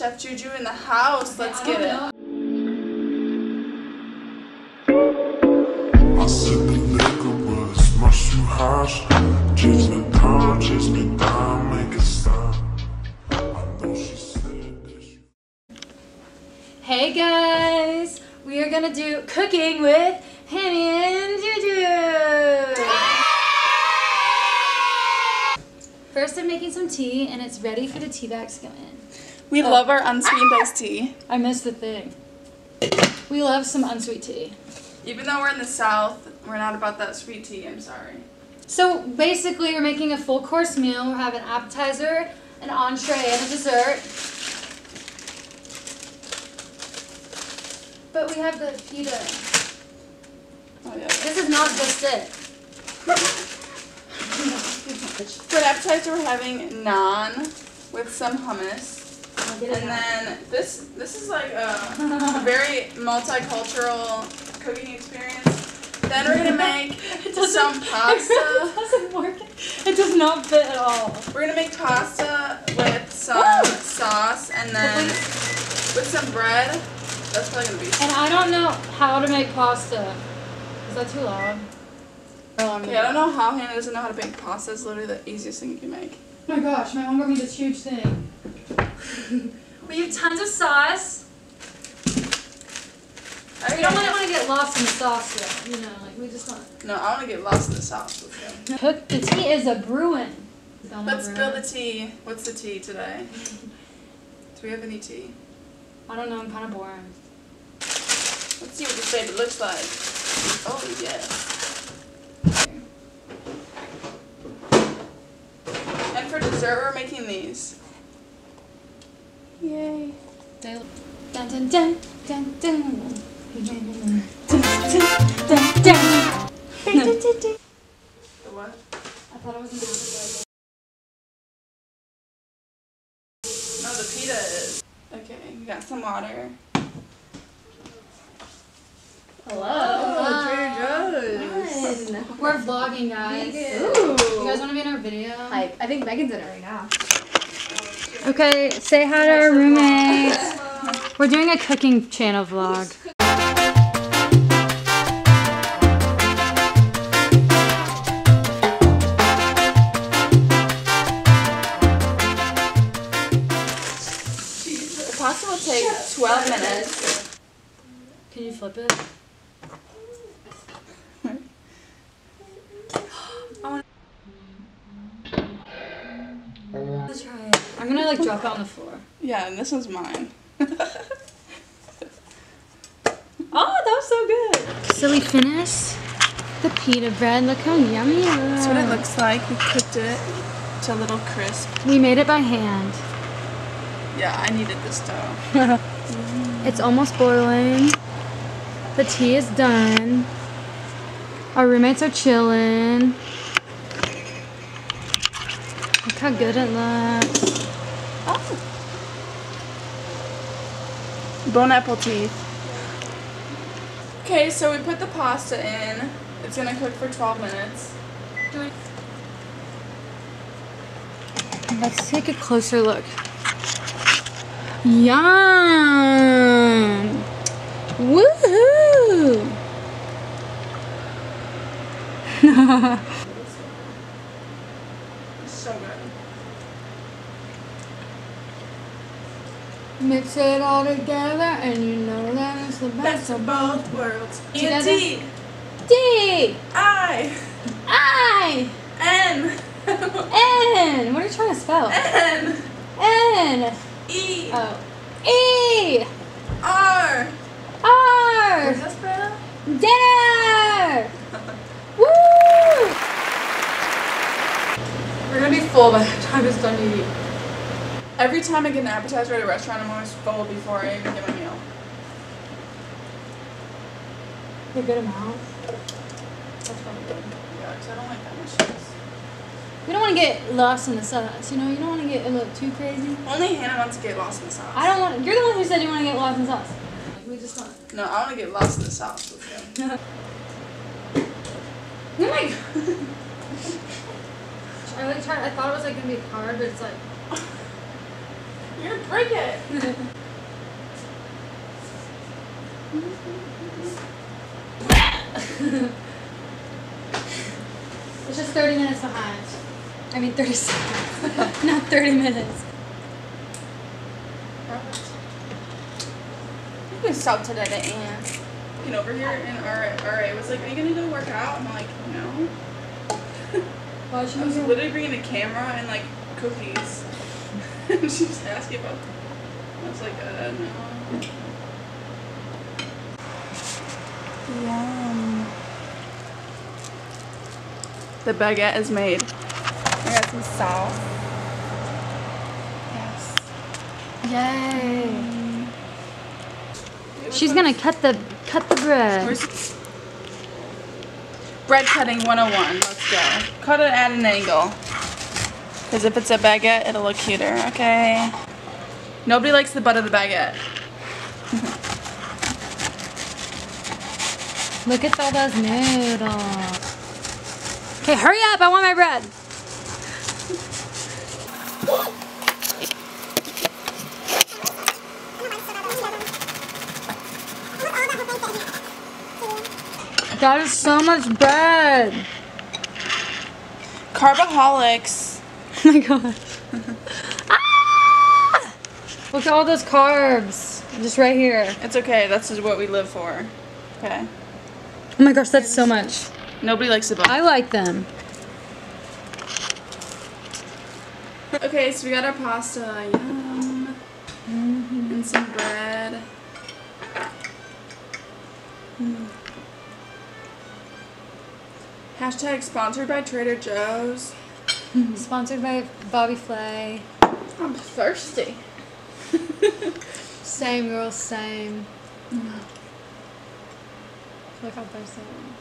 Chef Juju in the house. Let's I get it. know. I said the liquor was much too harsh. Chase me down, chase me down, make it stop. I know she said that she. Hey guys, we are gonna do cooking with Hannie and Juju. First, I'm making some tea, and it's ready for the tea bags to go in. We oh. love our unsweetened iced tea. I missed the thing. We love some unsweet tea. Even though we're in the South, we're not about that sweet tea. I'm sorry. So basically, we're making a full course meal. We have an appetizer, an entree, and a dessert. But we have the pita. Oh yeah. This is not just it. For an appetizer, we're having naan with some hummus. And then this this is like a very multicultural cooking experience. Then we're gonna make It some It pasta. doesn't work. It does not fit at all. We're gonna make pasta with some Woo! sauce and then with some bread. That's probably gonna be. And I don't know how to make pasta. Is that too loud? Okay, I don't know how Hannah doesn't know how to make pasta. It's literally the easiest thing you can make. Oh my gosh, my mom got me this huge thing. We have tons of sauce. I We don't want to get lost in the sauce though. You know, like we just want. No, I want to get lost in the sauce with you. Cook the tea is a brewing. Let's spill the tea. What's the tea today? Do we have any tea? I don't know. I'm kind of boring. Let's see what this baby looks like. Oh yes. And for dessert, we're making these. Yay. Dun dun dun dun dun. Dun dun dun. The what? I thought it was an No, the pita is. Okay, we got some water. Hello. Oh, Trader We're vlogging, guys. Ooh. You guys want to be in our video? Hype. I think Megan's in it right now. Okay, say hi to our roommates. We're doing a cooking channel vlog. The pasta will take 12 minutes. Can you flip it? Let's try it. I'm gonna like drop it on the floor. Yeah, and this one's mine. Oh, that was so good. So we finished the pita bread. Look how yummy it That's what it looks. looks like. We cooked it to a little crisp. We made it by hand. Yeah, I needed this dough. Mm. It's almost boiling. The tea is done. Our roommates are chilling. Look how good it looks. Oh. Bone apple teeth. Okay, so we put the pasta in. It's gonna cook for 12 minutes. Let's take a closer look. Yum! Woohoo! It's so good. Mix it all together and you know that it's the best of both worlds. Together? E-N-T. D! I. I! N. N! What are you trying to spell? N. N! E. Oh. E! R. R! Is that? Dinner! Woo! We're gonna be full by the time it's done to eat. Every time I get an appetizer at a restaurant, I'm always full before I even get my meal. A good amount. That's probably good. Yeah, 'cause I don't like that much cheese. We don't want to get lost in the sauce, you know? You don't want to get a little too crazy. Only Hannah wants to get lost in the sauce. I don't want. You're the one who said you want to get lost in the sauce. We just want. No, I want to get lost in the sauce with you. Oh my god. I like tried. I thought it was like gonna be hard, but it's like. You're gonna break it. It's just 30 minutes behind. I mean 30 seconds. Not 30 minutes. You can stop today to Anne. Looking over here and RA, RA was like, Are you gonna go work out? I'm like, No. I was literally bringing a camera and like cookies. And she was asking about I was like, uh, no. Yum. The baguette is made. I got some sauce. Yes. Yay. She's gonna cut the cut the bread. Where's bread cutting 101? Let's go. Cut it at an angle. Because if it's a baguette, it'll look cuter. Okay. Nobody likes the butt of the baguette. Look at all those noodles. Okay, hurry up! I want my bread. That is so much bread. Carbaholics. Oh my gosh. ah! Look at all those carbs. Just right here. It's okay. That's just what we live for. Okay. Oh my gosh, that's so much. Nobody likes the butt. I like them. Okay, so we got our pasta. Yum. And some bread. Mm. Hashtag sponsored by Trader Joe's. Mm-hmm. Sponsored by Bobby Flay. I'm thirsty. Same girl, same. Mm-hmm. Look how thirsty I am.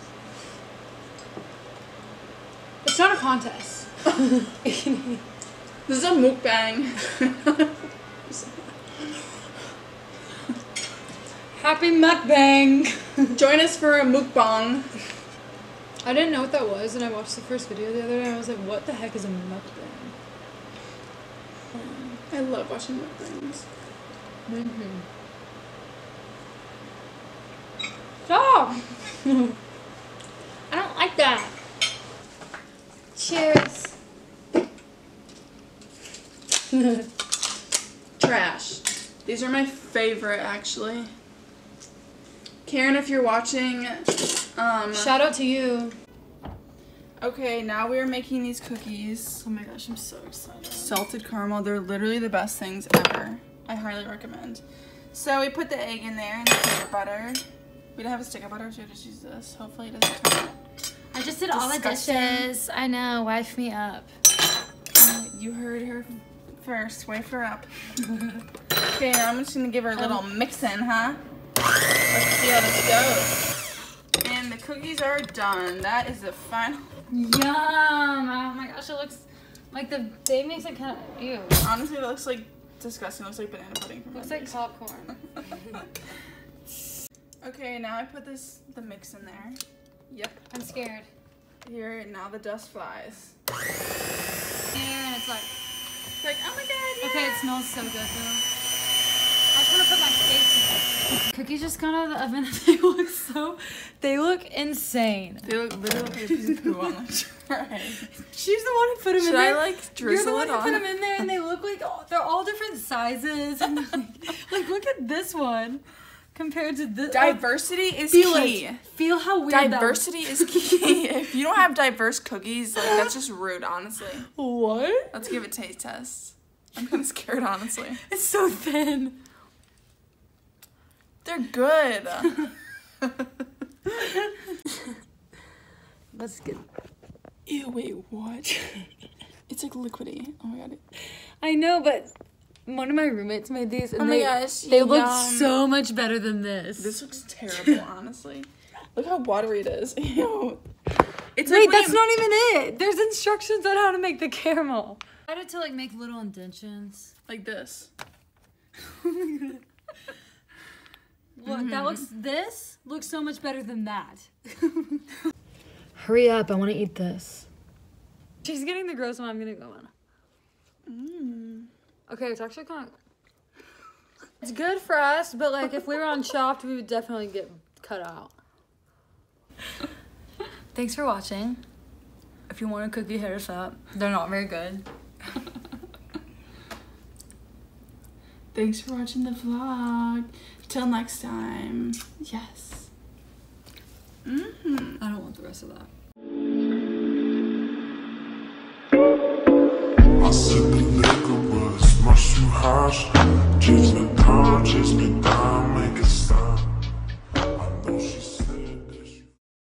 It's not a contest. This is a mukbang. Happy mukbang! Join us for a mukbang. I didn't know what that was, and I watched the first video the other day. and I was like, "What the heck is a mukbang?" I love watching mukbangs. Mm-hmm. Stop! I don't like that. Cheers. Trash. These are my favorite, actually. Karen, if you're watching, um, Shout out to you. okay, now we are making these cookies. Oh my gosh, I'm so excited. Salted caramel, they're literally the best things ever. I highly recommend. So we put the egg in there and the peanut butter. We don't have a stick of butter, so we just use this. Hopefully it doesn't turn out. I just did all the dishes. I know, wife me up. Uh, You heard her first. Wake her up. okay, now I'm just gonna give her a little mix in, huh? Let's see how this goes. And the cookies are done. That is the final. Yum! Oh my gosh, it looks like the they makes it kind of ew. Honestly, it looks like disgusting. It looks like banana pudding. From Looks like popcorn. Okay, now I put this the mix in there. Yep. I'm scared. Here now the dust flies. And it's like, It's like oh my god. okay, it smells so good though. I just want to put my face. Cookies just got out of the oven. They look so, they look insane. They look literally like a piece of poo on the tray. She's the one who put them Should in I there. like You're the one who on? put them in there, and they look like oh, they're all different sizes. And like, like, look at this one compared to this. Uh, Diversity is Feel key. it. Feel how weird that Diversity is key. if you don't have diverse cookies, like that's just rude, honestly. What? Let's give it a taste test. I'm kind of scared, honestly. It's so thin. They're good. Let's get. Ew, wait, what? It's like liquidy. Oh my god. I know, but one of my roommates made these, and Oh my they gosh, they look yum. so much better than this. This looks terrible, honestly. Look how watery it is. Ew. It's Wait, like that's not even it. There's instructions on how to make the caramel. I tried to like make little indentions. like this. Look, that looks. This looks so much better than that. Hurry up! I want to eat this. She's getting the gross one. I'm gonna go on. Mm. Okay, it's actually kind of. It's good for us, but like if we were on Chopped, we would definitely get cut out. Thanks for watching. If you want a cookie, hit us up. They're not very good. Thanks for watching the vlog. Till next time. Yes. Mm-hmm. I don't want the rest of that. I said the liquor was much too harsh. Chase me down, chase me